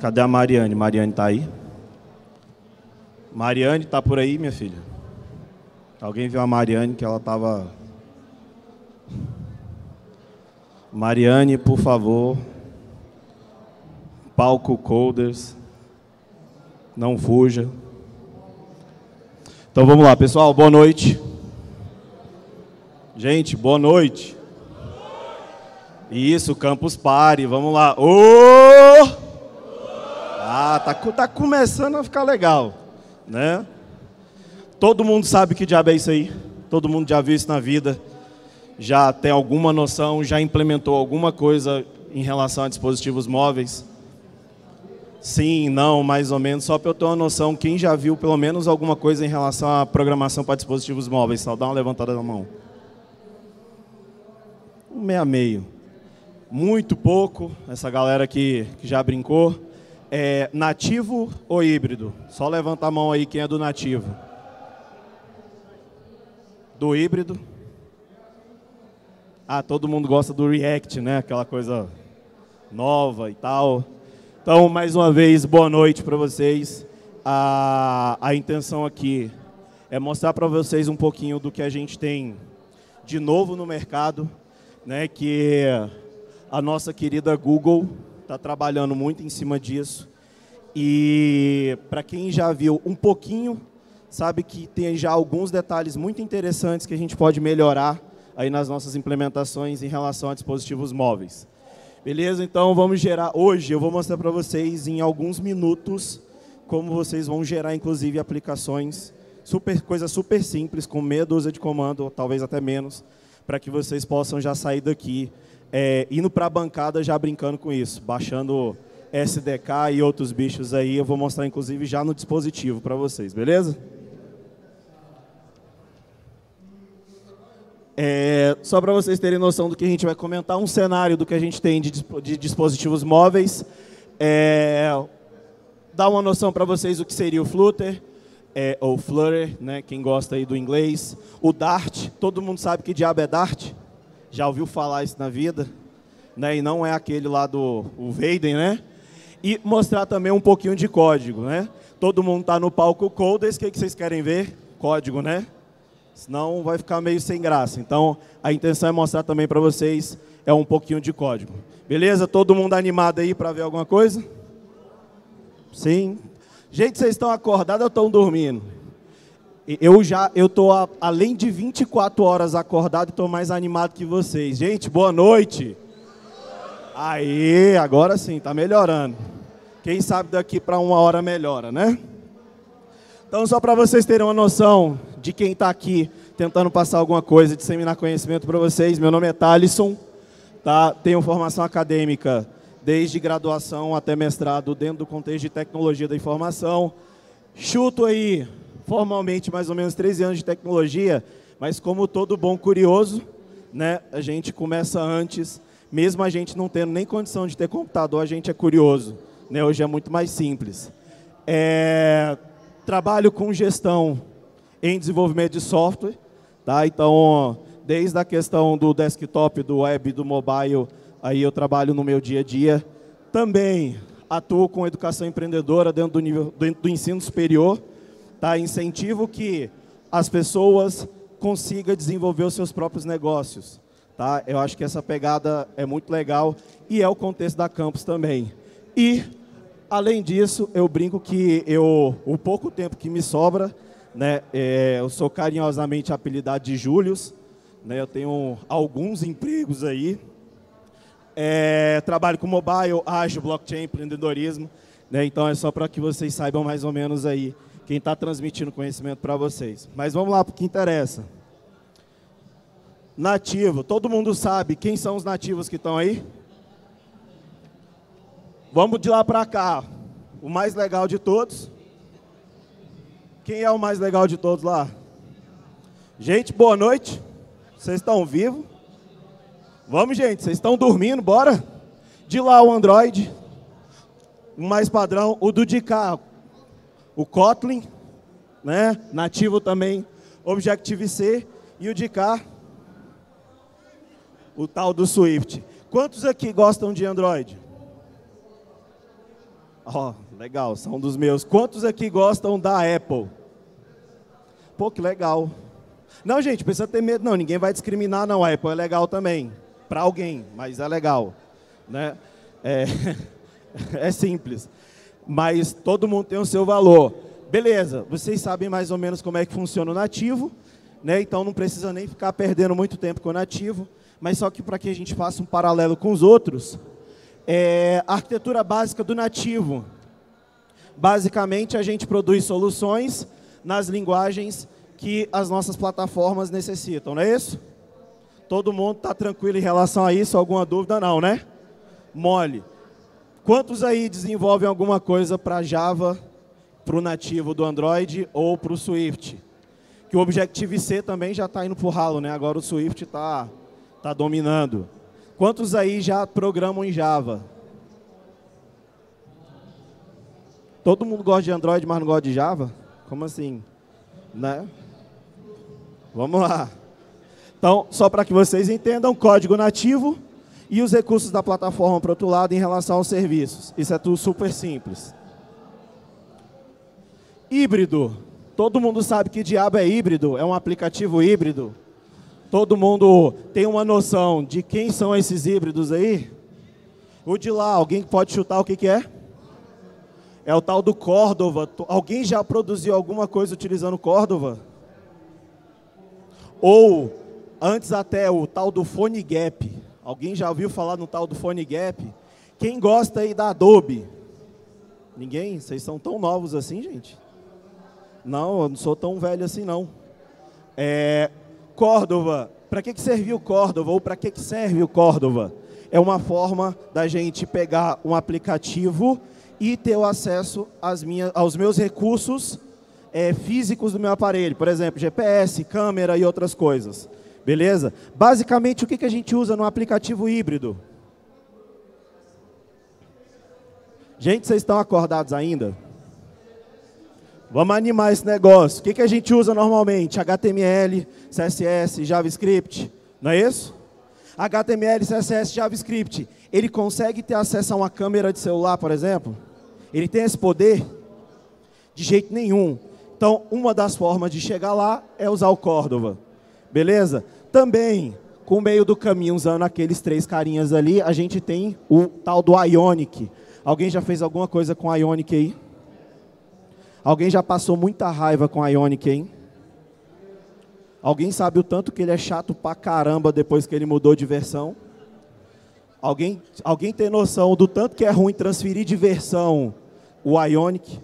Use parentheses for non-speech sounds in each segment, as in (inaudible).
Cadê a Mariane? Mariane tá aí? Mariane tá por aí, minha filha? Alguém viu a Mariane que ela tava Mariane, por favor. Palco Coders. Não fuja. Então vamos lá, pessoal. Boa noite. Gente, boa noite. Isso, Campus Party. Vamos lá. Ô! Ah, tá, tá começando a ficar legal, né? Todo mundo sabe que diabo é isso aí. Todo mundo já viu isso na vida já tem alguma noção, já implementou alguma coisa em relação a dispositivos móveis? Sim, não, mais ou menos. Só para eu ter uma noção, quem já viu pelo menos alguma coisa em relação à programação para dispositivos móveis? Só dá uma levantada na mão. Um meia meio. Muito pouco, essa galera que, que já brincou. É, nativo ou híbrido? Só levanta a mão aí quem é do nativo. Do híbrido? ah, todo mundo gosta do React, né? Aquela coisa nova e tal. Então, mais uma vez, boa noite para vocês. A, a intenção aqui é mostrar para vocês um pouquinho do que a gente tem de novo no mercado, né? Que a nossa querida Google está trabalhando muito em cima disso. E para quem já viu um pouquinho, sabe que tem já alguns detalhes muito interessantes que a gente pode melhorar aí nas nossas implementações em relação a dispositivos móveis. Beleza? Então vamos gerar. Hoje eu vou mostrar para vocês em alguns minutos como vocês vão gerar, inclusive, aplicações, super, coisa super simples, com meia dúzia de comando, talvez até menos, para que vocês possam já sair daqui, é, indo para a bancada já brincando com isso, baixando SDK e outros bichos aí. Eu vou mostrar, inclusive, já no dispositivo para vocês, beleza? É, só para vocês terem noção do que a gente vai comentar, um cenário do que a gente tem de, de dispositivos móveis. É, dá uma noção para vocês o que seria o Flutter, é, ou Flutter, né, quem gosta aí do inglês. O Dart, todo mundo sabe que diabo é Dart? Já ouviu falar isso na vida? Né, e não é aquele lá do o né? E mostrar também um pouquinho de código, né? Todo mundo está no palco Coders, o que, que vocês querem ver? Código, né? senão vai ficar meio sem graça. Então, a intenção é mostrar também para vocês é um pouquinho de código. Beleza? Todo mundo animado aí para ver alguma coisa? Sim. Gente, vocês estão acordados ou estão dormindo? Eu já, eu tô a, além de 24 horas acordado, estou mais animado que vocês. Gente, boa noite. Aí, agora sim, está melhorando. Quem sabe daqui para uma hora melhora, né? Então, só para vocês terem uma noção de quem está aqui tentando passar alguma coisa, disseminar conhecimento para vocês, meu nome é Thalisson, tá? tenho formação acadêmica desde graduação até mestrado dentro do contexto de tecnologia da informação. Chuto aí, formalmente, mais ou menos 13 anos de tecnologia, mas como todo bom curioso, né, a gente começa antes, mesmo a gente não tendo nem condição de ter computador, a gente é curioso. Né? Hoje é muito mais simples. É, trabalho com gestão em desenvolvimento de software, tá? Então, desde a questão do desktop, do web, do mobile, aí eu trabalho no meu dia a dia. Também atuo com educação empreendedora dentro do nível dentro do ensino superior, tá? Incentivo que as pessoas consigam desenvolver os seus próprios negócios, tá? Eu acho que essa pegada é muito legal e é o contexto da campus também. E Além disso, eu brinco que eu, o pouco tempo que me sobra, né, é, eu sou carinhosamente apelidado de Július, né, eu tenho alguns empregos aí, é, trabalho com mobile, ágil, blockchain, empreendedorismo, né, então é só para que vocês saibam mais ou menos aí quem está transmitindo conhecimento para vocês. Mas vamos lá para o que interessa. Nativo, todo mundo sabe quem são os nativos que estão aí? Vamos de lá para cá. O mais legal de todos. Quem é o mais legal de todos lá? Gente, boa noite. Vocês estão vivos? Vamos, gente. Vocês estão dormindo? Bora. De lá o Android. O mais padrão. O do de cá. O Kotlin. Né? Nativo também. Objective-C. E o de cá. O tal do Swift. Quantos aqui gostam de Android? Ó, oh, legal, são dos meus. Quantos aqui gostam da Apple? Pô, que legal. Não, gente, precisa ter medo. Não, ninguém vai discriminar, não. A Apple é legal também. Para alguém, mas é legal. Né? É, (laughs) é simples. Mas todo mundo tem o seu valor. Beleza, vocês sabem mais ou menos como é que funciona o nativo. Né? Então não precisa nem ficar perdendo muito tempo com o nativo. Mas só que para que a gente faça um paralelo com os outros, é, a arquitetura básica do nativo. Basicamente, a gente produz soluções nas linguagens que as nossas plataformas necessitam, não é isso? Todo mundo está tranquilo em relação a isso? Alguma dúvida? Não, né? Mole. Quantos aí desenvolvem alguma coisa para Java, para o nativo do Android ou para o Swift? Que o Objective-C também já está indo para o ralo, né? Agora o Swift está tá dominando. Quantos aí já programam em Java? Todo mundo gosta de Android, mas não gosta de Java? Como assim? Né? Vamos lá. Então, só para que vocês entendam, código nativo e os recursos da plataforma para outro lado em relação aos serviços. Isso é tudo super simples. Híbrido. Todo mundo sabe que diabo é híbrido, é um aplicativo híbrido. Todo mundo tem uma noção de quem são esses híbridos aí? O de lá, alguém pode chutar o que, que é? É o tal do Cordova. Alguém já produziu alguma coisa utilizando Cordova? Ou, antes até, o tal do Phone Gap. Alguém já ouviu falar no tal do Phone Gap? Quem gosta aí da Adobe? Ninguém? Vocês são tão novos assim, gente? Não, eu não sou tão velho assim, não. É, Córdova, para que, que serviu o Córdova ou para que, que serve o Córdova? É uma forma da gente pegar um aplicativo e ter o acesso às minhas, aos meus recursos é, físicos do meu aparelho, por exemplo, GPS, câmera e outras coisas. Beleza? Basicamente, o que, que a gente usa no aplicativo híbrido? Gente, vocês estão acordados ainda? Vamos animar esse negócio. O que, que a gente usa normalmente? HTML, CSS, JavaScript. Não é isso? HTML, CSS, JavaScript. Ele consegue ter acesso a uma câmera de celular, por exemplo? Ele tem esse poder? De jeito nenhum. Então, uma das formas de chegar lá é usar o Cordova. Beleza? Também, com o meio do caminho, usando aqueles três carinhas ali, a gente tem o tal do Ionic. Alguém já fez alguma coisa com Ionic aí? Alguém já passou muita raiva com Ionic, hein? Alguém sabe o tanto que ele é chato pra caramba depois que ele mudou de versão? Alguém, alguém tem noção do tanto que é ruim transferir de versão o Ionic?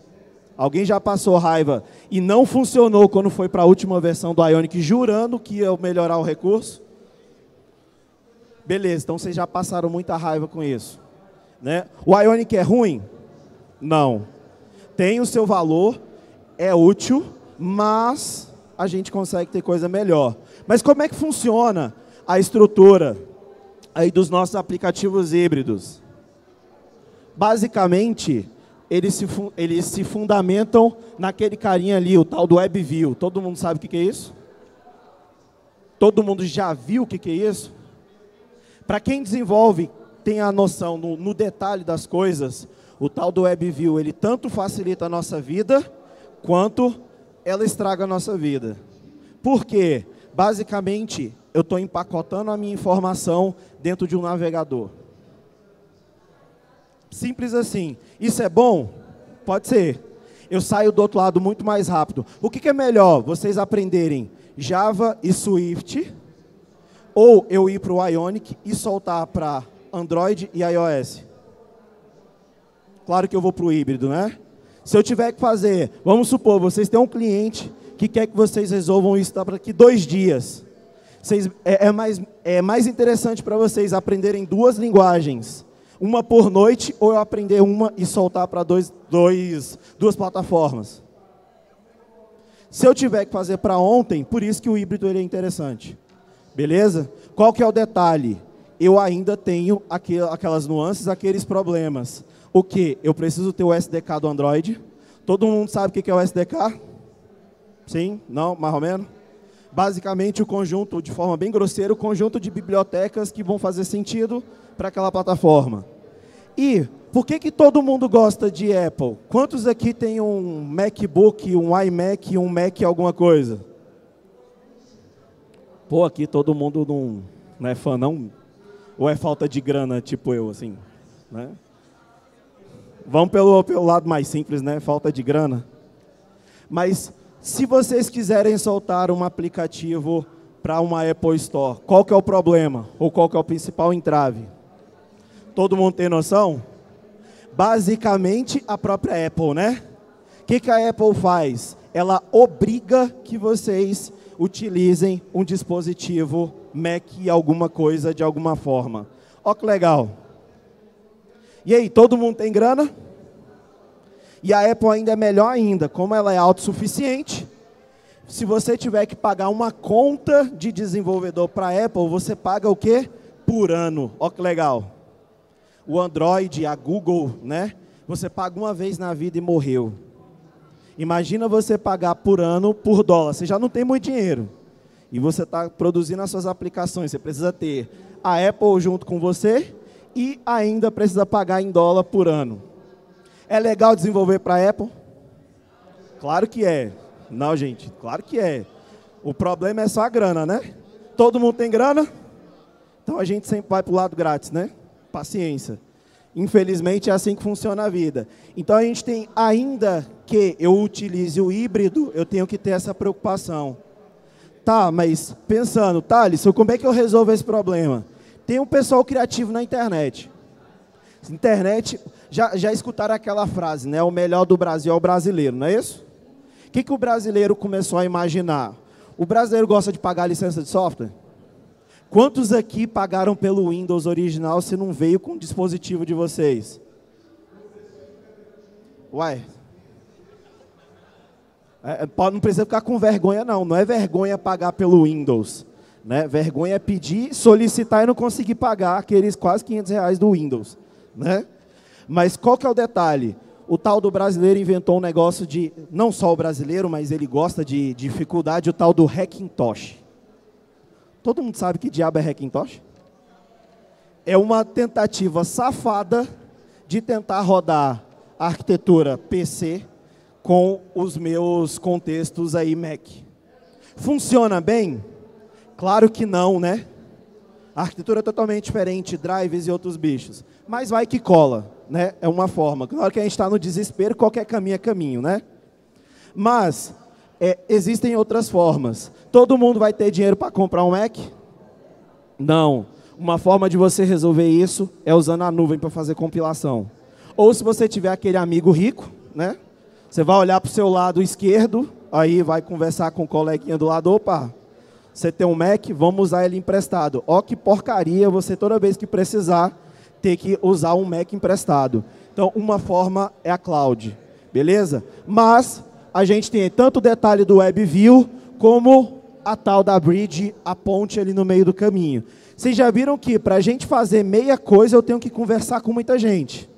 Alguém já passou raiva e não funcionou quando foi para a última versão do Ionic, jurando que ia melhorar o recurso? Beleza, então vocês já passaram muita raiva com isso. Né? O Ionic é ruim? Não tem o seu valor, é útil, mas a gente consegue ter coisa melhor. Mas como é que funciona a estrutura aí dos nossos aplicativos híbridos? Basicamente, eles se, eles se fundamentam naquele carinha ali, o tal do WebView. Todo mundo sabe o que é isso? Todo mundo já viu o que é isso? Para quem desenvolve, tem a noção no, no detalhe das coisas, o tal do WebView, ele tanto facilita a nossa vida, quanto ela estraga a nossa vida. Por quê? Basicamente, eu estou empacotando a minha informação dentro de um navegador. Simples assim. Isso é bom? Pode ser. Eu saio do outro lado muito mais rápido. O que, que é melhor? Vocês aprenderem Java e Swift, ou eu ir para o Ionic e soltar para Android e iOS? Claro que eu vou para o híbrido, né? Se eu tiver que fazer, vamos supor, vocês têm um cliente que quer que vocês resolvam isso daqui dois dias. Vocês, é, é, mais, é mais interessante para vocês aprenderem duas linguagens, uma por noite, ou eu aprender uma e soltar para dois, dois, duas plataformas. Se eu tiver que fazer para ontem, por isso que o híbrido ele é interessante. Beleza? Qual que é o detalhe? Eu ainda tenho aquelas nuances, aqueles problemas o que? Eu preciso ter o SDK do Android. Todo mundo sabe o que é o SDK? Sim? Não? Mais ou menos? Basicamente, o conjunto, de forma bem grosseira, o conjunto de bibliotecas que vão fazer sentido para aquela plataforma. E, Por que, que todo mundo gosta de Apple? Quantos aqui tem um MacBook, um iMac, um Mac alguma coisa? Pô, aqui todo mundo não, não é fã, não? Ou é falta de grana, tipo eu, assim? Né? Vamos pelo, pelo lado mais simples, né? Falta de grana. Mas se vocês quiserem soltar um aplicativo para uma Apple Store, qual que é o problema? Ou qual que é o principal entrave? Todo mundo tem noção? Basicamente a própria Apple, né? O que, que a Apple faz? Ela obriga que vocês utilizem um dispositivo Mac alguma coisa de alguma forma. Ó que legal. E aí, todo mundo tem grana? E a Apple ainda é melhor ainda, como ela é autossuficiente. Se você tiver que pagar uma conta de desenvolvedor para a Apple, você paga o quê? Por ano. Ó que legal. O Android, a Google, né? Você paga uma vez na vida e morreu. Imagina você pagar por ano por dólar. Você já não tem muito dinheiro. E você está produzindo as suas aplicações. Você precisa ter a Apple junto com você e ainda precisa pagar em dólar por ano. É legal desenvolver para Apple? Claro que é. Não, gente, claro que é. O problema é só a grana, né? Todo mundo tem grana? Então a gente sempre vai para o lado grátis, né? Paciência. Infelizmente é assim que funciona a vida. Então a gente tem, ainda que eu utilize o híbrido, eu tenho que ter essa preocupação. Tá, mas pensando, Thales, como é que eu resolvo esse problema? Tem um pessoal criativo na internet. Internet, já, já escutaram aquela frase, né? O melhor do Brasil é o brasileiro, não é isso? O que, que o brasileiro começou a imaginar? O brasileiro gosta de pagar licença de software? Quantos aqui pagaram pelo Windows original se não veio com o dispositivo de vocês? Uai. É, é não precisa ficar com vergonha, não. Não é vergonha pagar pelo Windows. Né? Vergonha é pedir, solicitar e não conseguir pagar aqueles quase 500 reais do Windows. Né? Mas qual que é o detalhe? O tal do brasileiro inventou um negócio de, não só o brasileiro, mas ele gosta de dificuldade, o tal do Hackintosh. Todo mundo sabe que diabo é Hackintosh? É uma tentativa safada de tentar rodar a arquitetura PC com os meus contextos aí Mac. Funciona bem? Claro que não, né? A arquitetura é totalmente diferente, drives e outros bichos. Mas vai que cola, né? É uma forma. Na hora que a gente está no desespero, qualquer caminho é caminho, né? Mas é, existem outras formas. Todo mundo vai ter dinheiro para comprar um Mac? Não. Uma forma de você resolver isso é usando a nuvem para fazer compilação. Ou se você tiver aquele amigo rico, né? Você vai olhar para o seu lado esquerdo, aí vai conversar com o coleguinha do lado, opa, você tem um Mac, vamos usar ele emprestado. Ó que porcaria você toda vez que precisar ter que usar um Mac emprestado. Então, uma forma é a cloud, beleza? Mas a gente tem tanto o detalhe do WebView como a tal da bridge, a ponte ali no meio do caminho. Vocês já viram que para a gente fazer meia coisa eu tenho que conversar com muita gente.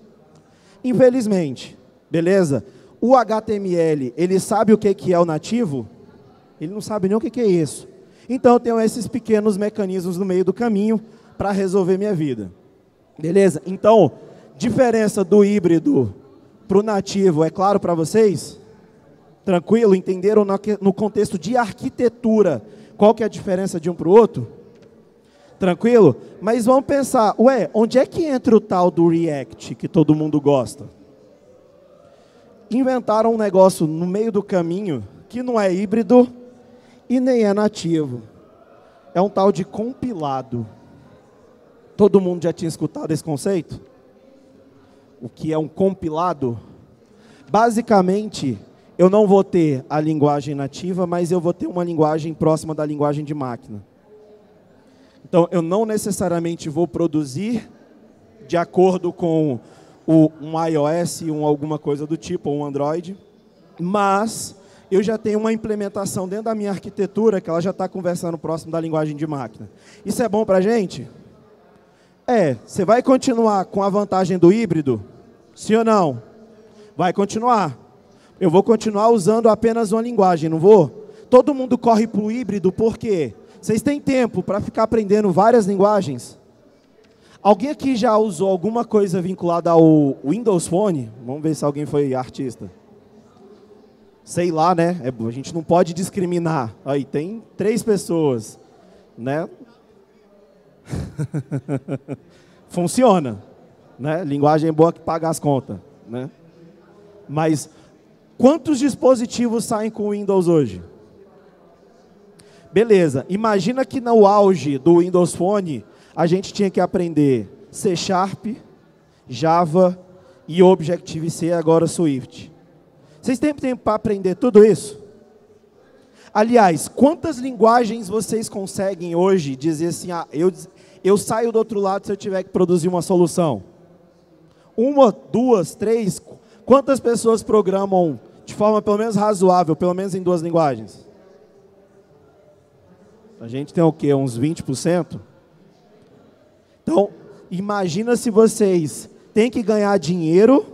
Infelizmente, beleza? O HTML, ele sabe o que é o nativo? Ele não sabe nem o que é isso. Então eu tenho esses pequenos mecanismos no meio do caminho para resolver minha vida. Beleza? Então, diferença do híbrido para o nativo, é claro para vocês? Tranquilo? Entenderam no contexto de arquitetura qual que é a diferença de um para o outro? Tranquilo? Mas vamos pensar, ué, onde é que entra o tal do React que todo mundo gosta? Inventaram um negócio no meio do caminho que não é híbrido e nem é nativo. É um tal de compilado. Todo mundo já tinha escutado esse conceito? O que é um compilado? Basicamente, eu não vou ter a linguagem nativa, mas eu vou ter uma linguagem próxima da linguagem de máquina. Então, eu não necessariamente vou produzir de acordo com o, um iOS, um alguma coisa do tipo, ou um Android, mas eu já tenho uma implementação dentro da minha arquitetura que ela já está conversando próximo da linguagem de máquina. Isso é bom para a gente? É. Você vai continuar com a vantagem do híbrido? Sim ou não? Vai continuar. Eu vou continuar usando apenas uma linguagem, não vou? Todo mundo corre para o híbrido, por quê? Vocês têm tempo para ficar aprendendo várias linguagens? Alguém aqui já usou alguma coisa vinculada ao Windows Phone? Vamos ver se alguém foi artista. Sei lá, né? É, a gente não pode discriminar. Aí tem três pessoas, né? (laughs) Funciona, né? Linguagem boa que paga as contas, né? Mas quantos dispositivos saem com Windows hoje? Beleza. Imagina que no auge do Windows Phone a gente tinha que aprender C Sharp, Java e Objective-C, agora Swift. Vocês têm tempo para aprender tudo isso? Aliás, quantas linguagens vocês conseguem hoje dizer assim, ah, eu, eu saio do outro lado se eu tiver que produzir uma solução? Uma, duas, três? Quantas pessoas programam de forma pelo menos razoável, pelo menos em duas linguagens? A gente tem o quê? Uns 20%? Então, imagina se vocês têm que ganhar dinheiro,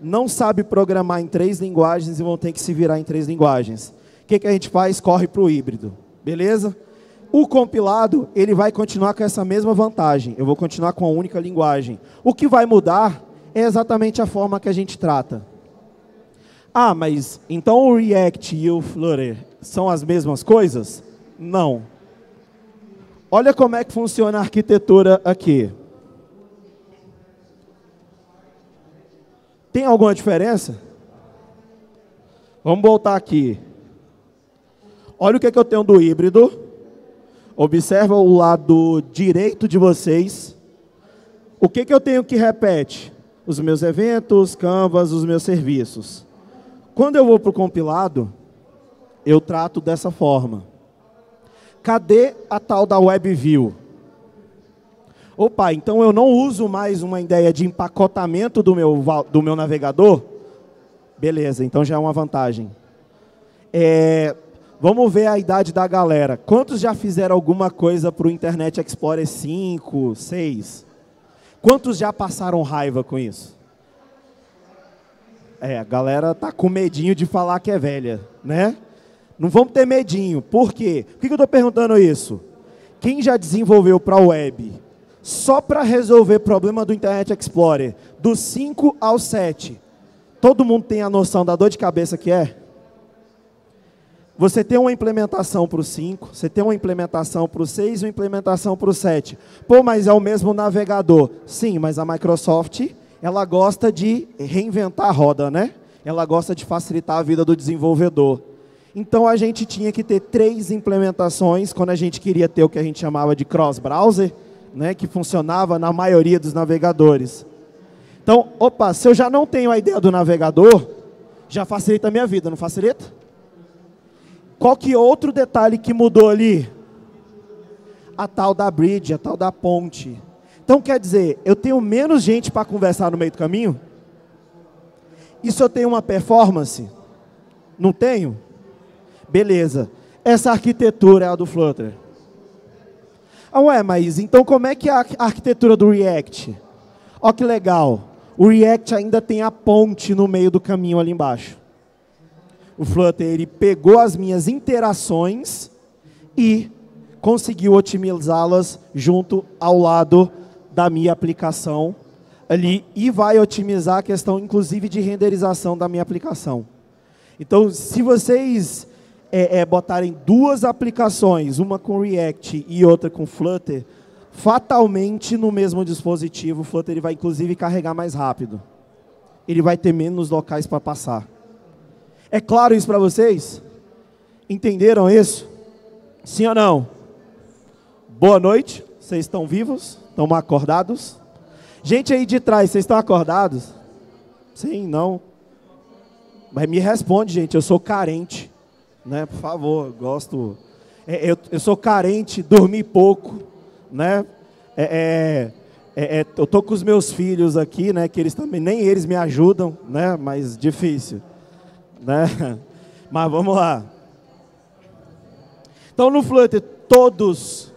não sabe programar em três linguagens e vão ter que se virar em três linguagens. O que, que a gente faz? Corre para o híbrido. Beleza? O compilado, ele vai continuar com essa mesma vantagem. Eu vou continuar com a única linguagem. O que vai mudar é exatamente a forma que a gente trata. Ah, mas então o React e o Flutter são as mesmas coisas? Não. Olha como é que funciona a arquitetura aqui. Tem alguma diferença? Vamos voltar aqui. Olha o que, é que eu tenho do híbrido. Observa o lado direito de vocês. O que, que eu tenho que repete? Os meus eventos, canvas, os meus serviços. Quando eu vou para o compilado, eu trato dessa forma. Cadê a tal da WebView? Opa, então eu não uso mais uma ideia de empacotamento do meu, do meu navegador? Beleza, então já é uma vantagem. É, vamos ver a idade da galera. Quantos já fizeram alguma coisa para o Internet Explorer 5, 6? Quantos já passaram raiva com isso? É, a galera tá com medinho de falar que é velha, né? Não vamos ter medinho. Por quê? Por que eu estou perguntando isso? Quem já desenvolveu para a web só para resolver problema do Internet Explorer, do 5 ao 7, todo mundo tem a noção da dor de cabeça que é? Você tem uma implementação para o 5, você tem uma implementação para o 6 e uma implementação para o 7. Pô, mas é o mesmo navegador. Sim, mas a Microsoft, ela gosta de reinventar a roda, né? Ela gosta de facilitar a vida do desenvolvedor. Então a gente tinha que ter três implementações quando a gente queria ter o que a gente chamava de cross-browser, né, que funcionava na maioria dos navegadores. Então, opa, se eu já não tenho a ideia do navegador, já facilita a minha vida, não facilita? Qual que outro detalhe que mudou ali? A tal da bridge, a tal da ponte. Então quer dizer, eu tenho menos gente para conversar no meio do caminho? Isso eu tenho uma performance? Não tenho? Beleza. Essa arquitetura é a do Flutter. Ah, ué, mas então como é que é a arquitetura do React? Ó que legal. O React ainda tem a ponte no meio do caminho ali embaixo. O Flutter ele pegou as minhas interações e conseguiu otimizá-las junto ao lado da minha aplicação ali e vai otimizar a questão inclusive de renderização da minha aplicação. Então, se vocês é, é, botarem duas aplicações, uma com React e outra com Flutter, fatalmente no mesmo dispositivo, o Flutter ele vai inclusive carregar mais rápido. Ele vai ter menos locais para passar. É claro isso para vocês? Entenderam isso? Sim ou não? Boa noite. Vocês estão vivos? Estão acordados? Gente aí de trás, vocês estão acordados? Sim, não. Mas me responde, gente, eu sou carente né? Por favor, gosto. É, eu, eu sou carente, dormi pouco, né? É, é, é, é, eu tô com os meus filhos aqui, né? Que eles também nem eles me ajudam, né? Mas difícil, né? Mas vamos lá. Então no Flutter todos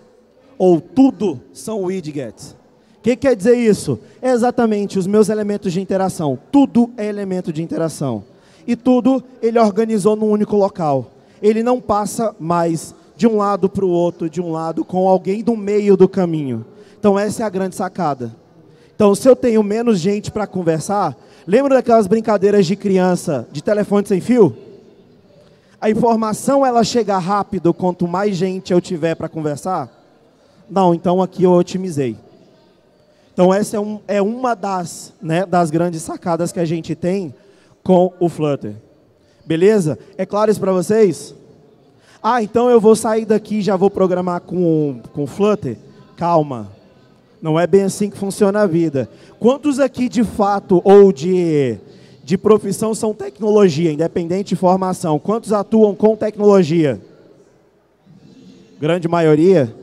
ou tudo são widgets. O que quer dizer isso? É exatamente os meus elementos de interação. Tudo é elemento de interação. E tudo ele organizou num único local ele não passa mais de um lado para o outro, de um lado, com alguém do meio do caminho. Então essa é a grande sacada. Então se eu tenho menos gente para conversar, lembra daquelas brincadeiras de criança de telefone sem fio? A informação ela chega rápido quanto mais gente eu tiver para conversar? Não, então aqui eu otimizei. Então essa é, um, é uma das, né, das grandes sacadas que a gente tem com o Flutter. Beleza? É claro isso para vocês? Ah, então eu vou sair daqui e já vou programar com, com Flutter? Calma. Não é bem assim que funciona a vida. Quantos aqui de fato ou de, de profissão são tecnologia, independente de formação? Quantos atuam com tecnologia? Grande maioria.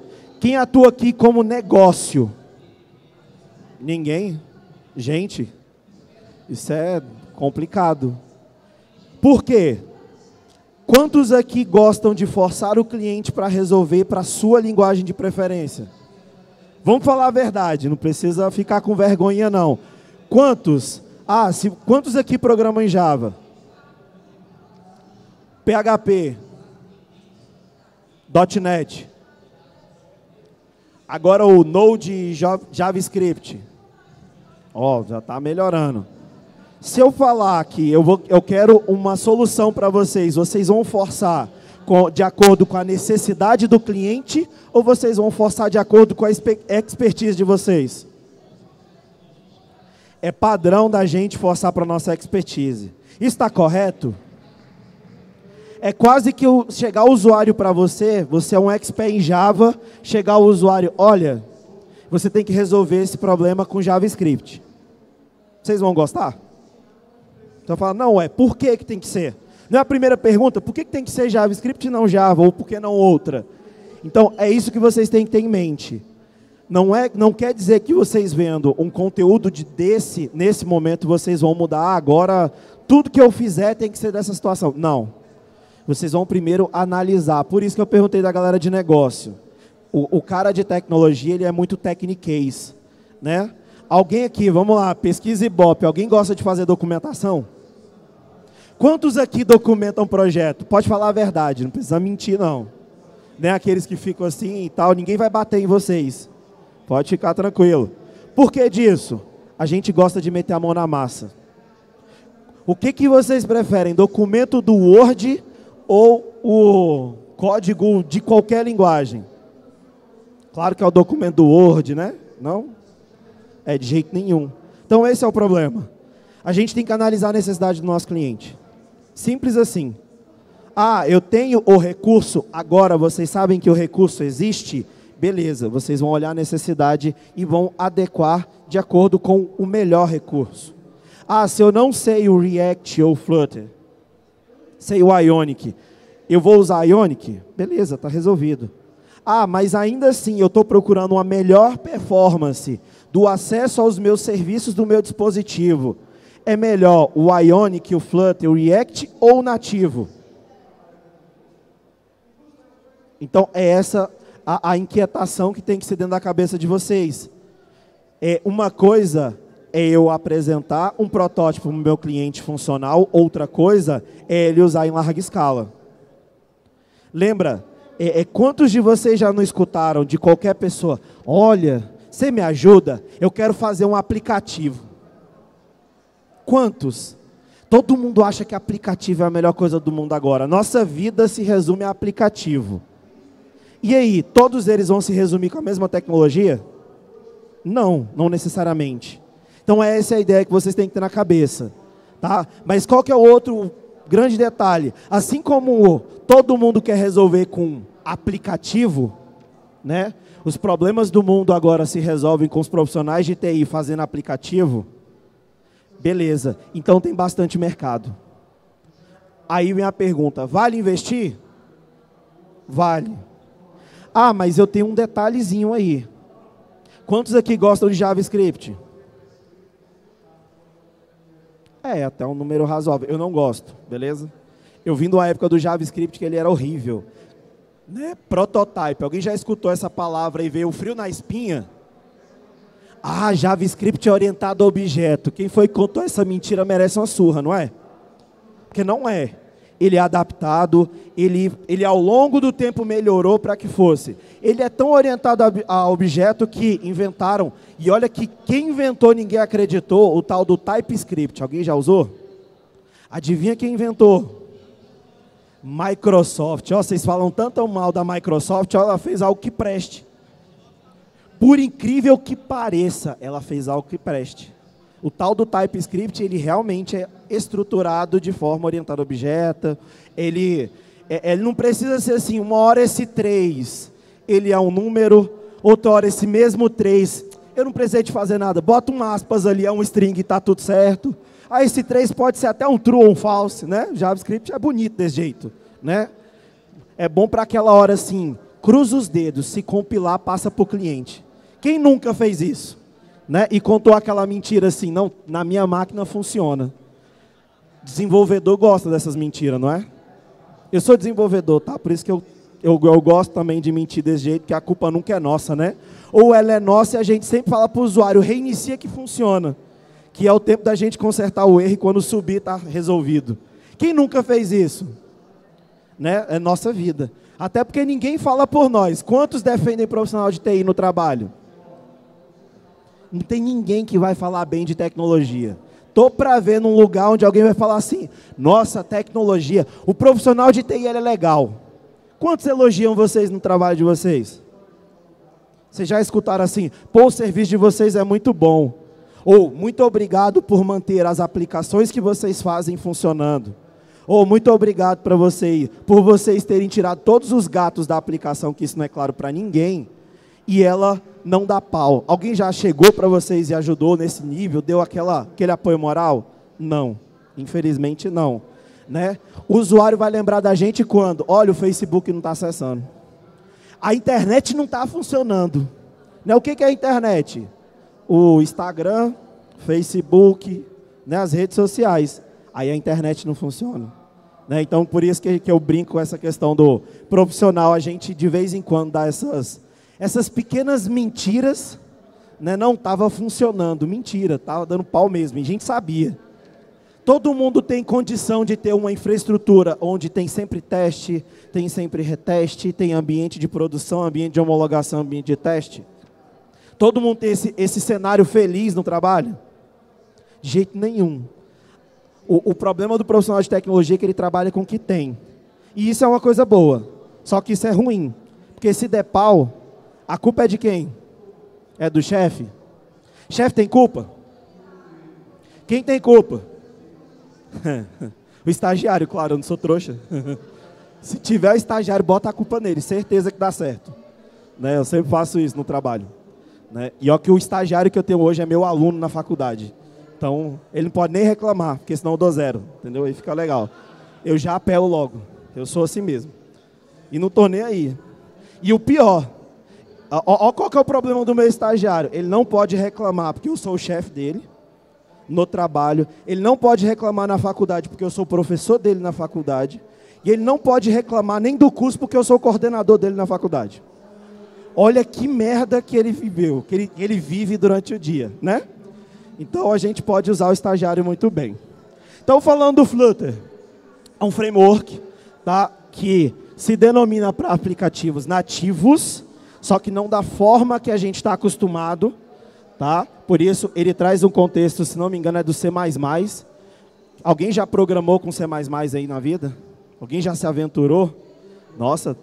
Quem atua aqui como negócio? Ninguém? Gente, isso é complicado. Por quê? Quantos aqui gostam de forçar o cliente para resolver para a sua linguagem de preferência? Vamos falar a verdade, não precisa ficar com vergonha não. Quantos? Ah, se, quantos aqui programam em Java? PHP, .NET. Agora o Node JavaScript. Ó, oh, já está melhorando. Se eu falar que eu, vou, eu quero uma solução para vocês, vocês vão forçar de acordo com a necessidade do cliente ou vocês vão forçar de acordo com a expertise de vocês? É padrão da gente forçar para a nossa expertise. Está correto? É quase que chegar o usuário para você, você é um expert em Java, chegar o usuário, olha, você tem que resolver esse problema com JavaScript. Vocês vão gostar? Então fala, não é, por que, que tem que ser? Não é a primeira pergunta, por que, tem que ser JavaScript e não Java, ou por que não outra? Então é isso que vocês têm que ter em mente. Não, é, não quer dizer que vocês vendo um conteúdo de desse, nesse momento, vocês vão mudar, ah, agora tudo que eu fizer tem que ser dessa situação. Não. Vocês vão primeiro analisar. Por isso que eu perguntei da galera de negócio. O, o cara de tecnologia, ele é muito techniquez, né? Alguém aqui, vamos lá, pesquisa Ibope. Alguém gosta de fazer documentação? Quantos aqui documentam projeto? Pode falar a verdade, não precisa mentir não. Nem aqueles que ficam assim e tal, ninguém vai bater em vocês. Pode ficar tranquilo. Por que disso? A gente gosta de meter a mão na massa. O que, que vocês preferem? Documento do Word ou o código de qualquer linguagem? Claro que é o documento do Word, né? Não? É, de jeito nenhum. Então esse é o problema. A gente tem que analisar a necessidade do nosso cliente. Simples assim. Ah, eu tenho o recurso, agora vocês sabem que o recurso existe? Beleza, vocês vão olhar a necessidade e vão adequar de acordo com o melhor recurso. Ah, se eu não sei o React ou o Flutter, sei o Ionic, eu vou usar Ionic? Beleza, está resolvido. Ah, mas ainda assim eu estou procurando uma melhor performance do acesso aos meus serviços do meu dispositivo, é melhor o Ionic, o Flutter, o React ou o nativo? Então, é essa a, a inquietação que tem que ser dentro da cabeça de vocês. É uma coisa é eu apresentar um protótipo para o meu cliente funcional, outra coisa é ele usar em larga escala. Lembra, é, é, quantos de vocês já não escutaram de qualquer pessoa? Olha, você me ajuda? Eu quero fazer um aplicativo. Quantos? Todo mundo acha que aplicativo é a melhor coisa do mundo agora. Nossa vida se resume a aplicativo. E aí, todos eles vão se resumir com a mesma tecnologia? Não, não necessariamente. Então essa é a ideia que vocês têm que ter na cabeça, tá? Mas qual que é o outro grande detalhe? Assim como todo mundo quer resolver com aplicativo, né? Os problemas do mundo agora se resolvem com os profissionais de TI fazendo aplicativo. Beleza, então tem bastante mercado. Aí vem a pergunta: vale investir? Vale. Ah, mas eu tenho um detalhezinho aí. Quantos aqui gostam de JavaScript? É, até um número razoável. Eu não gosto, beleza? Eu vim uma época do JavaScript que ele era horrível. Né? Prototype. Alguém já escutou essa palavra e veio o frio na espinha? Ah, JavaScript é orientado a objeto. Quem foi que contou essa mentira merece uma surra, não é? Porque não é. ele é adaptado, ele, ele ao longo do tempo melhorou para que fosse. Ele é tão orientado a, a, objeto que inventaram, e olha que quem inventou ninguém acreditou, o tal do TypeScript. Alguém já usou? Adivinha quem inventou? Microsoft. Ó, vocês falam tanto mal da Microsoft, ela fez algo que preste. Por incrível que pareça, ela fez algo que preste. O tal do TypeScript, ele realmente é estruturado de forma orientada a objeto. Ele, é, ele não precisa ser assim, uma hora esse 3, ele é um número, outra hora esse mesmo 3, eu não precisei de fazer nada. Bota um aspas ali, é um string está tudo certo. Aí esse 3 pode ser até um true ou um false, né? JavaScript é bonito desse jeito, né? É bom para aquela hora assim, cruza os dedos, se compilar, passa para o cliente. Quem nunca fez isso? Né? E contou aquela mentira assim, não, na minha máquina funciona. Desenvolvedor gosta dessas mentiras, não é? Eu sou desenvolvedor, tá? Por isso que eu, eu, eu gosto também de mentir desse jeito, que a culpa nunca é nossa, né? Ou ela é nossa e a gente sempre fala para o usuário, reinicia que funciona. Que é o tempo da gente consertar o erro e quando subir está resolvido. Quem nunca fez isso? Né? É nossa vida. Até porque ninguém fala por nós. Quantos defendem profissional de TI no trabalho? Não tem ninguém que vai falar bem de tecnologia. Tô para ver num lugar onde alguém vai falar assim: nossa, tecnologia, o profissional de TI é legal. Quantos elogiam vocês no trabalho de vocês? Vocês já escutaram assim: pô, o serviço de vocês é muito bom. Ou muito obrigado por manter as aplicações que vocês fazem funcionando. Ou muito obrigado para você, por vocês terem tirado todos os gatos da aplicação, que isso não é claro para ninguém, e ela não dá pau. Alguém já chegou para vocês e ajudou nesse nível, deu aquela, aquele apoio moral? Não, infelizmente não. Né? O usuário vai lembrar da gente quando? Olha, o Facebook não está acessando. A internet não está funcionando. Né? O que, que é a internet? O Instagram, Facebook, né? as redes sociais. Aí a internet não funciona. Né? Então, por isso que, que eu brinco com essa questão do profissional. A gente, de vez em quando, dá essas essas pequenas mentiras né, não estava funcionando. Mentira, estava dando pau mesmo. E a gente sabia. Todo mundo tem condição de ter uma infraestrutura onde tem sempre teste, tem sempre reteste, tem ambiente de produção, ambiente de homologação, ambiente de teste. Todo mundo tem esse, esse cenário feliz no trabalho? De jeito nenhum. O, o problema do profissional de tecnologia é que ele trabalha com o que tem. E isso é uma coisa boa. Só que isso é ruim. Porque se der pau, a culpa é de quem? É do chefe? Chefe tem culpa? Quem tem culpa? (laughs) o estagiário, claro, eu não sou trouxa. (laughs) Se tiver o estagiário, bota a culpa nele, certeza que dá certo. Né? Eu sempre faço isso no trabalho. Né? E ó que o estagiário que eu tenho hoje é meu aluno na faculdade. Então, ele não pode nem reclamar, porque senão eu dou zero. Entendeu? Aí fica legal. Eu já apelo logo. Eu sou assim mesmo. E não estou nem aí. E o pior, Olha qual que é o problema do meu estagiário. Ele não pode reclamar porque eu sou o chefe dele no trabalho. Ele não pode reclamar na faculdade porque eu sou o professor dele na faculdade. E ele não pode reclamar nem do curso porque eu sou o coordenador dele na faculdade. Olha que merda que ele viveu, que ele, ele vive durante o dia, né? Então a gente pode usar o estagiário muito bem. Então falando do Flutter, é um framework tá, que se denomina para aplicativos nativos só que não da forma que a gente está acostumado, tá? Por isso ele traz um contexto, se não me engano, é do C++. Alguém já programou com C++ aí na vida? Alguém já se aventurou? Nossa,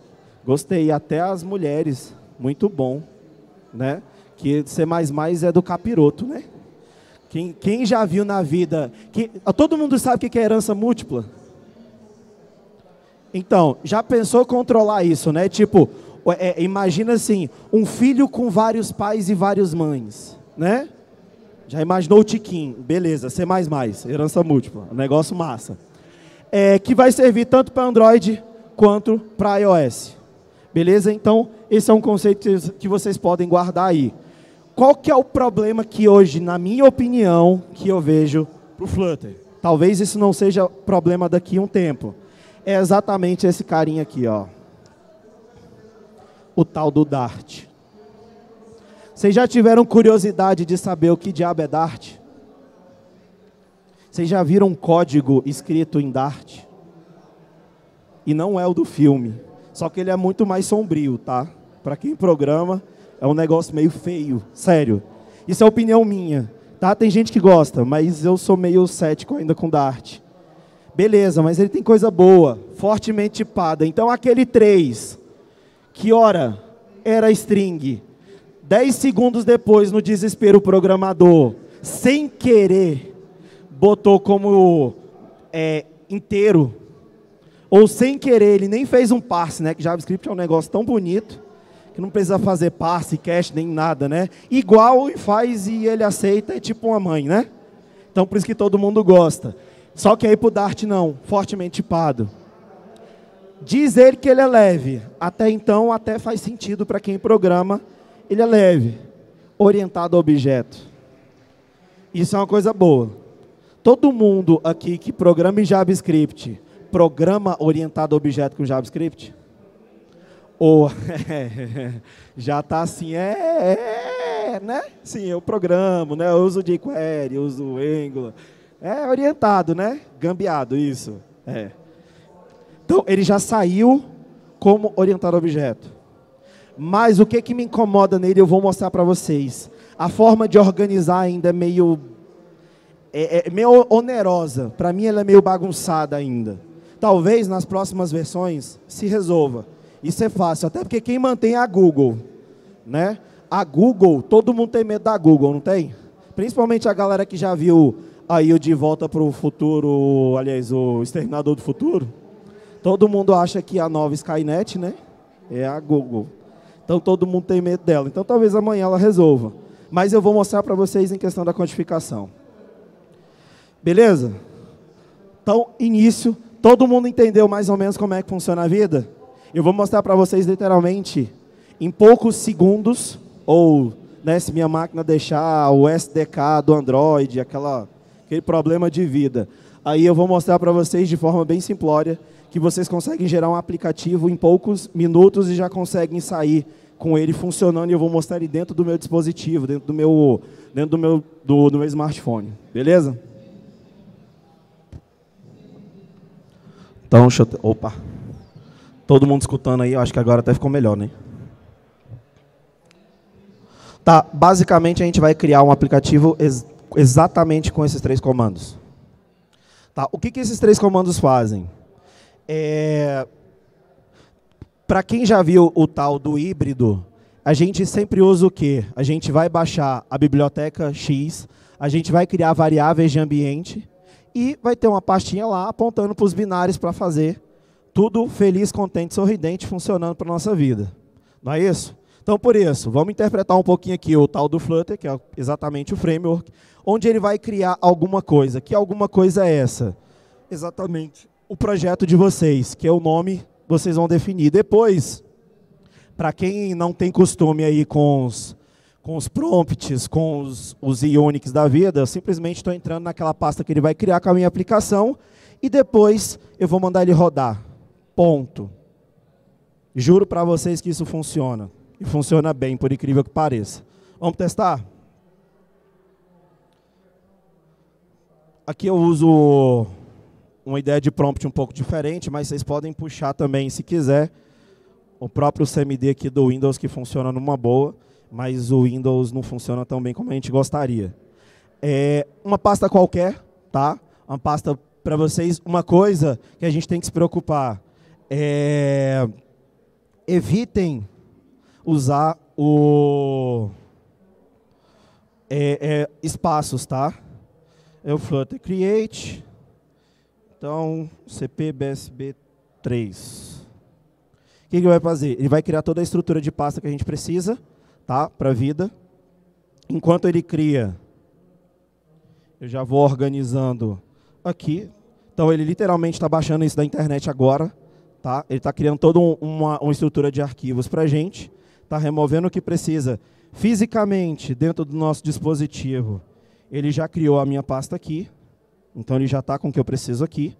gostei, até as mulheres, muito bom, né? Que C++ é do capiroto, né? Quem, quem já viu na vida, que, todo mundo sabe o que é herança múltipla? Então, já pensou controlar isso, né? Tipo, é, imagina assim, um filho com vários pais e várias mães, né? Já imaginou o Tiquinho, beleza, C++, herança múltipla, negócio massa. É, que vai servir tanto para Android quanto para iOS. Beleza? Então, esse é um conceito que vocês podem guardar aí. Qual que é o problema que hoje, na minha opinião, que eu vejo para o Flutter? Talvez isso não seja problema daqui a um tempo. É exatamente esse carinha aqui, ó o tal do Dart. Vocês já tiveram curiosidade de saber o que diabo é Dart? Vocês já viram um código escrito em Dart? e não é o do filme. Só que ele é muito mais sombrio, tá? Para quem programa, é um negócio meio feio, sério. Isso é opinião minha, tá? Tem gente que gosta, mas eu sou meio cético ainda com Dart. Beleza, mas ele tem coisa boa, fortemente tipada. Então aquele 3, que ora era string, 10 segundos depois, no desespero, o programador, sem querer, botou como é, inteiro, ou sem querer, ele nem fez um parse, né? Que JavaScript é um negócio tão bonito que não precisa fazer parse, cache, nem nada, né? Igual e faz e ele aceita, é tipo uma mãe, né? Então por isso que todo mundo gosta. Só que aí para o Dart não, fortemente tipado. Diz ele que ele é leve. Até então, até faz sentido para quem programa. Ele é leve, orientado a objeto. Isso é uma coisa boa. Todo mundo aqui que programa em JavaScript, programa orientado a objeto com JavaScript? Ou (laughs) já está assim, é, é, né? Sim, eu programo, né? Eu uso jQuery, eu uso Angular. É orientado, né? Gambiado, isso. É. Então, ele já saiu como orientado a objeto. Mas o que, que me incomoda nele, eu vou mostrar para vocês. A forma de organizar ainda é meio, é, é meio onerosa. Para mim, ela é meio bagunçada ainda. Talvez nas próximas versões se resolva. Isso é fácil, até porque quem mantém é a Google. Né? A Google, todo mundo tem medo da Google, não tem? Principalmente a galera que já viu aí o De Volta para o Futuro, aliás, o Exterminador do Futuro. Todo mundo acha que a nova Skynet, né? É a Google. Então todo mundo tem medo dela. Então talvez amanhã ela resolva. Mas eu vou mostrar para vocês em questão da quantificação. Beleza? Então, início, todo mundo entendeu mais ou menos como é que funciona a vida? Eu vou mostrar para vocês literalmente em poucos segundos, ou né, se minha máquina deixar o SDK do Android, aquela, aquele problema de vida. Aí eu vou mostrar para vocês de forma bem simplória que vocês conseguem gerar um aplicativo em poucos minutos e já conseguem sair com ele funcionando e eu vou mostrar ele dentro do meu dispositivo, dentro do meu, dentro do meu, do, do meu smartphone. Beleza? Então, deixa eu... Opa. Todo mundo escutando aí, eu acho que agora até ficou melhor, né? Tá, basicamente a gente vai criar um aplicativo ex exatamente com esses três comandos. Tá, o que, que esses três comandos fazem? É, Para quem já viu o tal do híbrido, a gente sempre usa o quê? A gente vai baixar a biblioteca X, a gente vai criar variáveis de ambiente e vai ter uma pastinha lá apontando para os binários para fazer tudo feliz, contente, sorridente, funcionando para a nossa vida. Não é isso? Então, por isso, vamos interpretar um pouquinho aqui o tal do Flutter, que é exatamente o framework, onde ele vai criar alguma coisa. Que alguma coisa é essa? Exatamente o projeto de vocês, que é o nome vocês vão definir. Depois, para quem não tem costume aí com os, com os prompts, com os, os Ionics da vida, eu simplesmente estou entrando naquela pasta que ele vai criar com a minha aplicação e depois eu vou mandar ele rodar. Ponto. Juro para vocês que isso funciona. E funciona bem, por incrível que pareça. Vamos testar? Aqui eu uso uma ideia de prompt um pouco diferente, mas vocês podem puxar também, se quiser, o próprio CMD aqui do Windows, que funciona numa boa, mas o Windows não funciona tão bem como a gente gostaria. É uma pasta qualquer, tá? Uma pasta para vocês. Uma coisa que a gente tem que se preocupar é evitem usar o é, é, espaços, tá? É o Flutter Create, então, CPBSB 3. O que ele vai fazer? Ele vai criar toda a estrutura de pasta que a gente precisa tá, para a vida. Enquanto ele cria, eu já vou organizando aqui. Então, ele literalmente está baixando isso da internet agora. Tá? Ele está criando toda uma, uma estrutura de arquivos para a gente. Está removendo o que precisa fisicamente dentro do nosso dispositivo. Ele já criou a minha pasta aqui. Então ele já está com o que eu preciso aqui.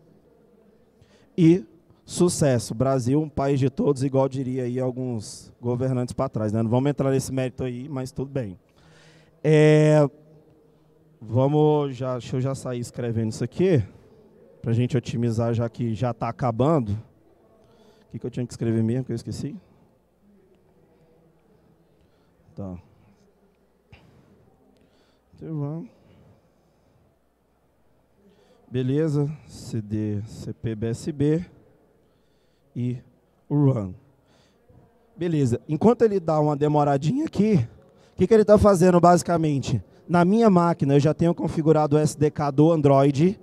E sucesso. Brasil, um país de todos, igual diria aí alguns governantes para trás. Né? Não vamos entrar nesse mérito aí, mas tudo bem. É, vamos já, deixa eu já sair escrevendo isso aqui, para a gente otimizar, já que já está acabando. O que, que eu tinha que escrever mesmo que eu esqueci? Tá. Beleza, CD, CP, BSB e run. Beleza, enquanto ele dá uma demoradinha aqui, o que, que ele está fazendo basicamente? Na minha máquina eu já tenho configurado o SDK do Android,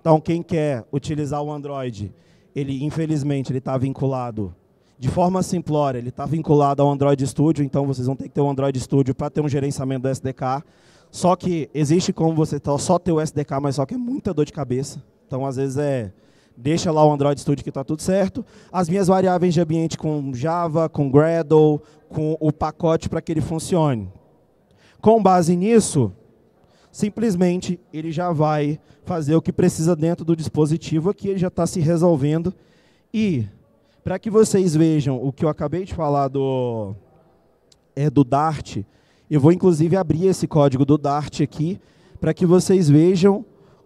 então quem quer utilizar o Android, ele infelizmente ele está vinculado de forma simplória, ele está vinculado ao Android Studio, então vocês vão ter que ter o Android Studio para ter um gerenciamento do SDK. Só que existe como você só ter o SDK, mas só que é muita dor de cabeça. Então, às vezes, é deixa lá o Android Studio que está tudo certo. As minhas variáveis de ambiente com Java, com Gradle, com o pacote para que ele funcione. Com base nisso, simplesmente ele já vai fazer o que precisa dentro do dispositivo aqui, ele já está se resolvendo. E, para que vocês vejam o que eu acabei de falar do, é, do Dart, eu vou inclusive abrir esse código do Dart aqui, para que vocês vejam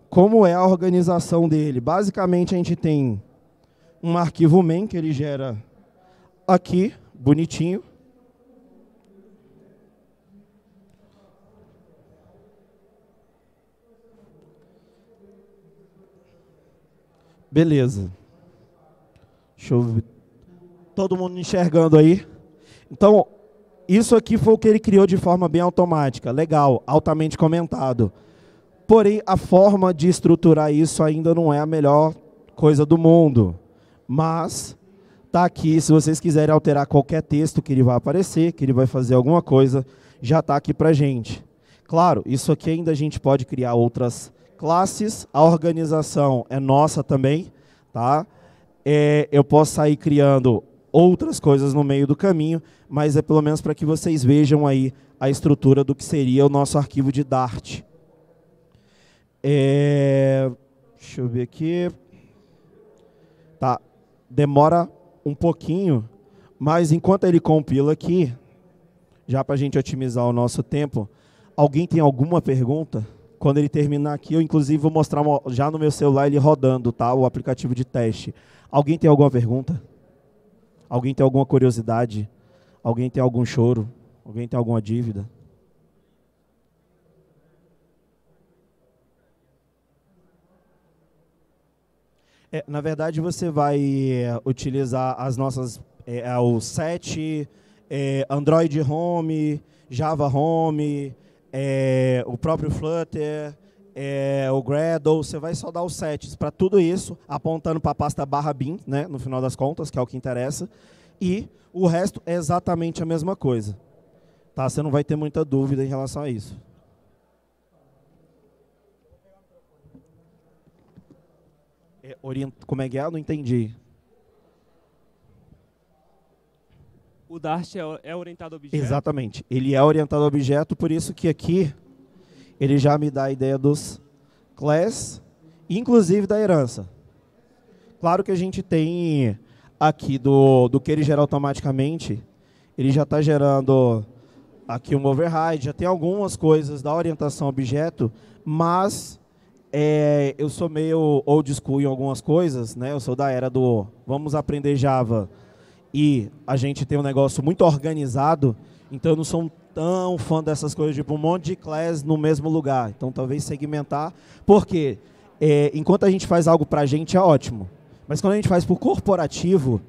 como é a organização dele. Basicamente, a gente tem um arquivo main que ele gera aqui, bonitinho. Beleza. Deixa eu ver. Todo mundo enxergando aí? Então, isso aqui foi o que ele criou de forma bem automática. Legal, altamente comentado. Porém, a forma de estruturar isso ainda não é a melhor coisa do mundo. Mas está aqui, se vocês quiserem alterar qualquer texto que ele vai aparecer, que ele vai fazer alguma coisa, já está aqui para gente. Claro, isso aqui ainda a gente pode criar outras classes, a organização é nossa também, tá? É, eu posso sair criando outras coisas no meio do caminho, mas é pelo menos para que vocês vejam aí a estrutura do que seria o nosso arquivo de Dart. É, deixa eu ver aqui. Tá, demora um pouquinho, mas enquanto ele compila aqui, já para a gente otimizar o nosso tempo, alguém tem alguma pergunta? Quando ele terminar aqui, eu inclusive vou mostrar já no meu celular ele rodando, tá? O aplicativo de teste. Alguém tem alguma pergunta? Alguém tem alguma curiosidade? Alguém tem algum choro? Alguém tem alguma dívida? É, na verdade, você vai é, utilizar as nossas, é, é o set, é, Android Home, Java Home, é, o próprio Flutter, é, o Gradle, você vai só dar os sets para tudo isso, apontando para a pasta barra bin, né, no final das contas, que é o que interessa, e o resto é exatamente a mesma coisa. Tá? Você não vai ter muita dúvida em relação a isso. É, orient... Como é que é? Não entendi. O Dart é, é orientado a objeto? Exatamente. Ele é orientado a objeto, por isso que aqui ele já me dá a ideia dos class, inclusive da herança. Claro que a gente tem aqui do, do que ele gera automaticamente, ele já está gerando aqui um override, já tem algumas coisas da orientação objeto, mas é, eu sou meio old school em algumas coisas, né? Eu sou da era do vamos aprender Java e a gente tem um negócio muito organizado, então eu não sou tão fã dessas coisas, tipo um monte de class no mesmo lugar. Então talvez segmentar, porque é, enquanto a gente faz algo para a gente é ótimo, mas quando a gente faz o corporativo,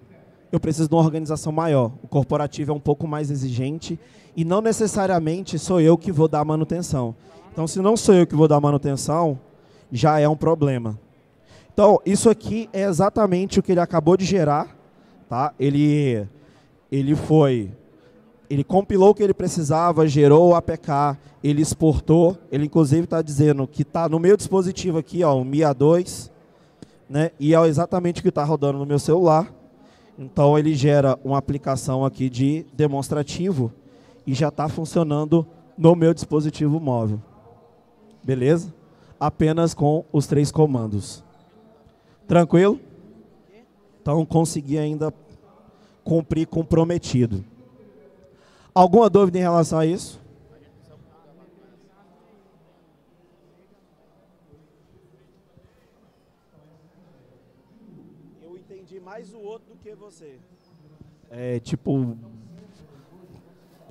eu preciso de uma organização maior. O corporativo é um pouco mais exigente e não necessariamente sou eu que vou dar manutenção. Então, se não sou eu que vou dar manutenção, já é um problema. Então, isso aqui é exatamente o que ele acabou de gerar. Tá? Ele, ele foi ele compilou o que ele precisava, gerou o APK, ele exportou, ele inclusive está dizendo que está no meu dispositivo aqui, ó, o MIA 2, né, e é exatamente o que está rodando no meu celular. Então ele gera uma aplicação aqui de demonstrativo e já está funcionando no meu dispositivo móvel. Beleza? Apenas com os três comandos. Tranquilo? Então consegui ainda cumprir comprometido. Alguma dúvida em relação a isso? Eu entendi mais o outro do que você. É tipo.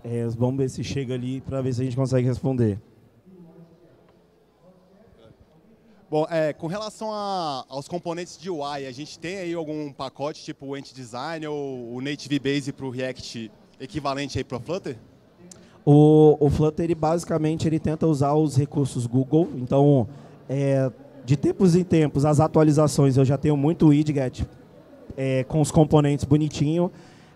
É, vamos ver se chega ali para ver se a gente consegue responder. Bom, é, com relação a, aos componentes de UI, a gente tem aí algum pacote tipo o Ent Design ou o Native Base para o React equivalente aí para o Flutter? O, o Flutter, ele, basicamente, ele tenta usar os recursos Google. Então, é, de tempos em tempos, as atualizações, eu já tenho muito widget é, com os componentes bonitinho.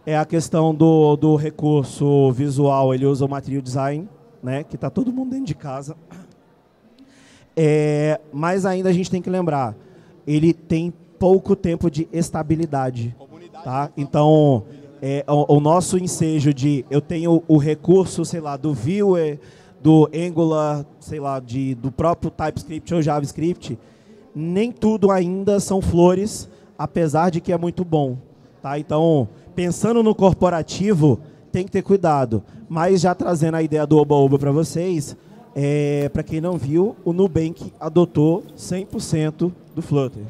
É a questão do, do recurso visual, ele usa o Material Design, né, que está todo mundo dentro de casa. É, mas ainda a gente tem que lembrar, ele tem pouco tempo de estabilidade. Tá? Então, é, o, o, nosso ensejo de eu tenho o recurso, sei lá, do Vue, do Angular, sei lá, de, do próprio TypeScript ou JavaScript, nem tudo ainda são flores, apesar de que é muito bom. Tá? Então, pensando no corporativo, tem que ter cuidado. Mas já trazendo a ideia do Oba-Oba para vocês, é, Para quem não viu, o Nubank adotou 100% do Flutter.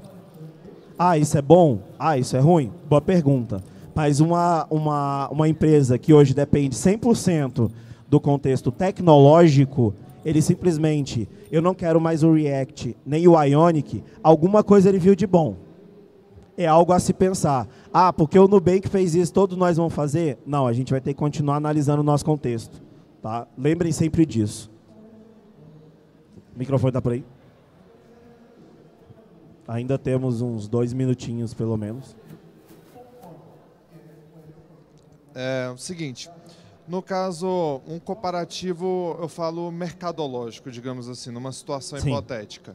Ah, isso é bom? Ah, isso é ruim? Boa pergunta. Mas uma, uma, uma empresa que hoje depende 100% do contexto tecnológico, ele simplesmente, eu não quero mais o React nem o Ionic, alguma coisa ele viu de bom. É algo a se pensar. Ah, porque o Nubank fez isso, todos nós vamos fazer? Não, a gente vai ter que continuar analisando o nosso contexto. Tá? Lembrem sempre disso. O microfone está por aí? Ainda temos uns dois minutinhos, pelo menos. É o seguinte, no caso, um comparativo, eu falo mercadológico, digamos assim, numa situação Sim. hipotética.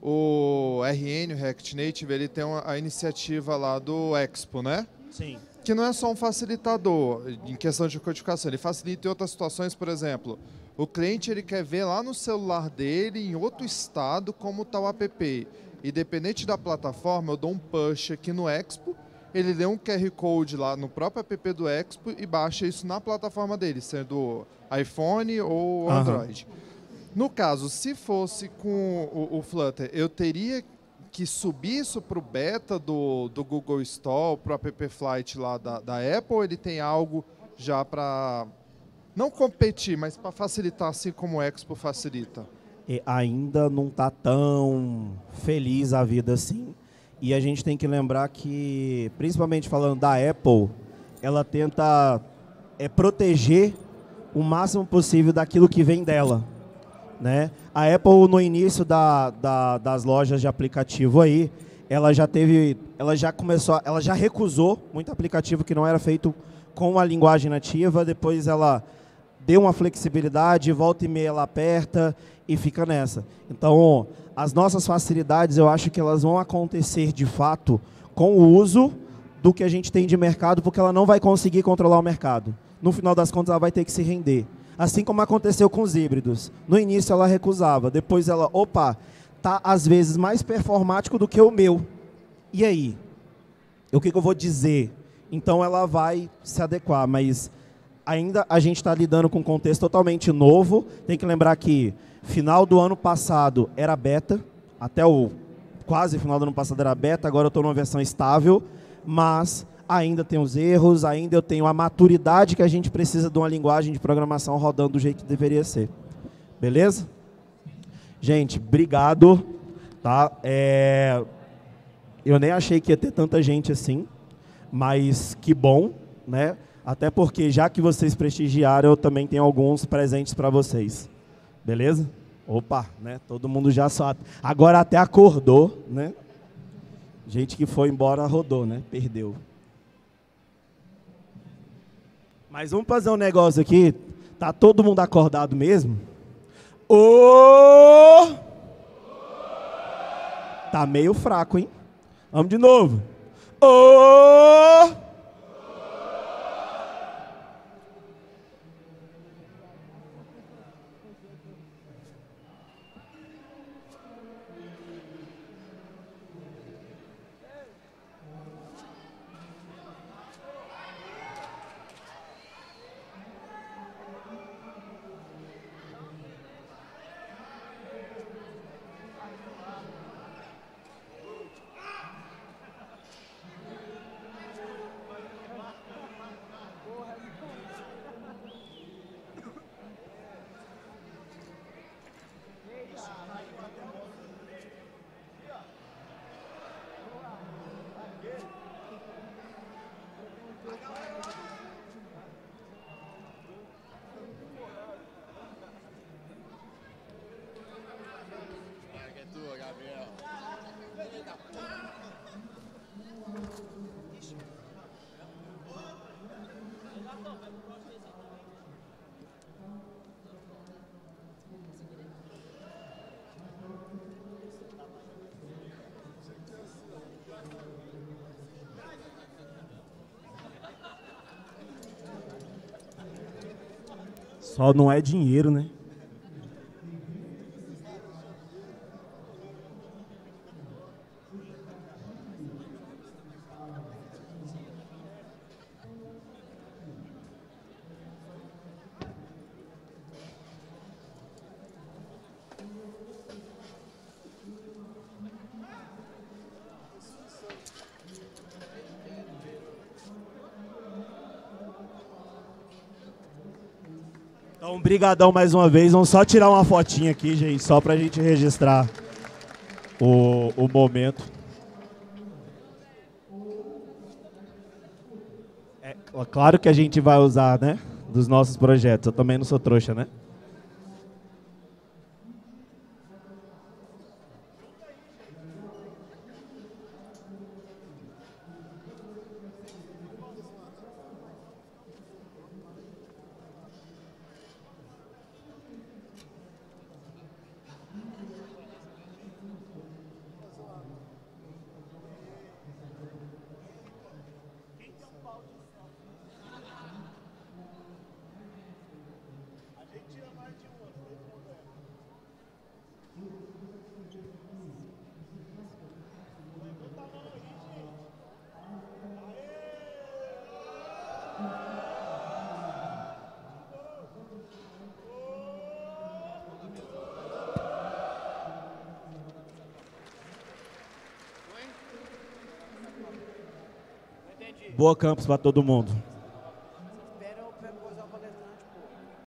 O RN, o React Native, ele tem uma, a iniciativa lá do Expo, né? Sim. Que não é só um facilitador em questão de codificação, ele facilita em outras situações, por exemplo, o cliente ele quer ver lá no celular dele, em outro estado, como está o app. Independente da plataforma, eu dou um push aqui no Expo, ele lê um QR Code lá no próprio app do Expo e baixa isso na plataforma dele, sendo iPhone ou Android. Uhum. No caso, se fosse com o, o, Flutter, eu teria que subir isso para o beta do, do Google Store, para o app Flight lá da, da Apple, ou ele tem algo já para não competir, mas para facilitar, assim como o Expo facilita? E ainda não está tão feliz a vida assim. E a gente tem que lembrar que, principalmente falando da Apple, ela tenta é, proteger o máximo possível daquilo que vem dela. Né? A Apple, no início da, da, das lojas de aplicativo aí, ela já teve, ela já começou, ela já recusou muito aplicativo que não era feito com a linguagem nativa, depois ela deu uma flexibilidade, volta e meia ela aperta e fica nessa. Então, as nossas facilidades, eu acho que elas vão acontecer de fato com o uso do que a gente tem de mercado, porque ela não vai conseguir controlar o mercado. No final das contas, ela vai ter que se render. Assim como aconteceu com os híbridos. No início ela recusava, depois ela, opa, tá às vezes mais performático do que o meu. E aí? O que, que eu vou dizer? Então ela vai se adequar, mas ainda a gente está lidando com um contexto totalmente novo. Tem que lembrar que final do ano passado era beta, até o quase final do ano passado era beta, agora eu estou numa versão estável, mas ainda tem os erros, ainda eu tenho a maturidade que a gente precisa de uma linguagem de programação rodando do jeito que deveria ser. Beleza? Gente, obrigado. Tá? É... Eu nem achei que ia ter tanta gente assim, mas que bom, né? Até porque, já que vocês prestigiaram, eu também tenho alguns presentes para vocês. Beleza? Opa, né? Todo mundo já sabe. Agora até acordou, né? Gente que foi embora rodou, né? Perdeu. Mas vamos fazer um negócio aqui. Tá todo mundo acordado mesmo? Ô! Tá meio fraco, hein? Vamos de novo. Ô! Só não é dinheiro, né? Então, brigadão mais uma vez. Vamos só tirar uma fotinha aqui, gente, só pra gente registrar o, o momento. É claro que a gente vai usar, né, dos nossos projetos. Eu também não sou trouxa, né? Boa campus para todo mundo.